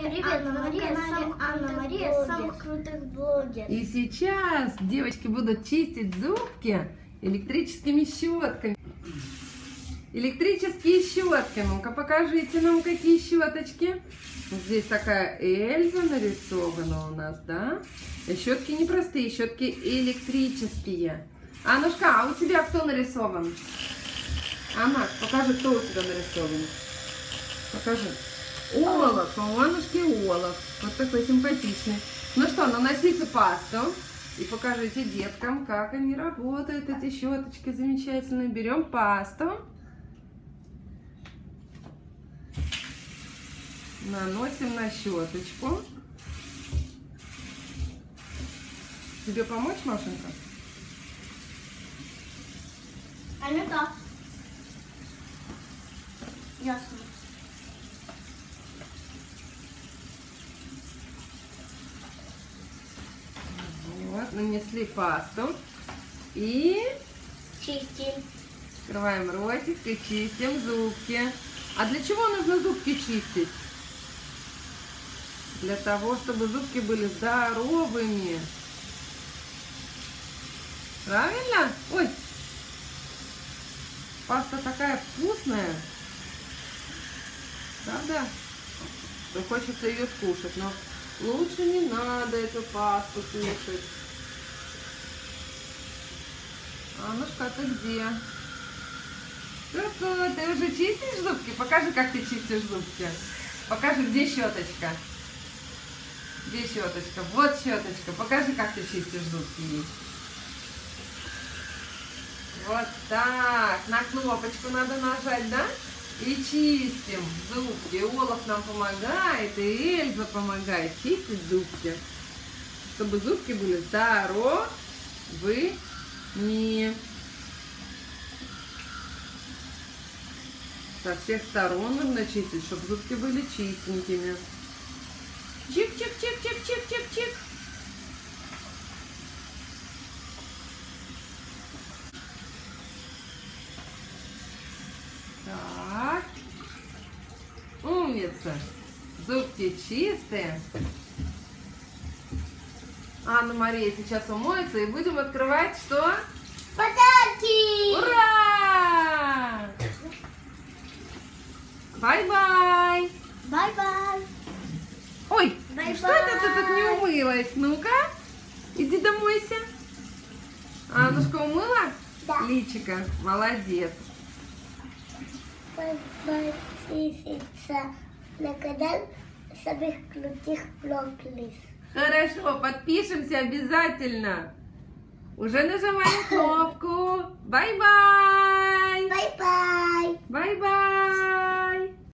Привет, Анна на Мария, канале сам- Анна Мария, блогер. самых крутых блогеров. И сейчас девочки будут чистить зубки электрическими щетками. Электрические щетки. Ну-ка, покажите нам, какие щеточки. Здесь такая Эльза нарисована у нас, да? Щетки не простые, щетки электрические. Анушка, а у тебя кто нарисован? Анна, покажи, кто у тебя нарисован. Покажи. Олаф, а у Анушки Олаф. Вот такой симпатичный. Ну что, наносите пасту и покажите деткам, как они работают, эти щеточки замечательные. Берем пасту. Наносим на щеточку. Тебе помочь, Машенька? А не так. Ясно. Вот, нанесли пасту. И Чистим. открываем ротик и чистим зубки. А для чего нужно зубки чистить? Для того, чтобы зубки были здоровыми. Правильно? Ой, паста такая вкусная. Правда? Что хочется ее скушать, но лучше не надо эту пасту кушать. Аннушка, а ты где? Ку-ку, ты уже чистишь зубки? Покажи, как ты чистишь зубки. Покажи, где щеточка. Где щеточка? Вот щеточка. Покажи, как ты чистишь зубки. Вот так. На кнопочку надо нажать, да? И чистим зубки. И Олаф нам помогает, и Эльза помогает чистить зубки. Чтобы зубки были здоровы. Не. Со всех сторон нужно чистить, чтобы зубки были чистенькими. Чик-чик-чик-чик-чик-чик-чик. Так. Умница. Зубки чистые. Анна Мария сейчас умоется и будем открывать что? Подарки! Ура! Bye-bye! Bye-bye! Ой, bye-bye. что это ты тут не умылась? Ну-ка, иди домойся. Аннушка умыла? Да. Личика, молодец. Подписывайся на канал самых крутых блогеров. Хорошо, подпишемся обязательно. Уже нажимаем кнопку. Bye-bye! Bye-bye! Bye-bye!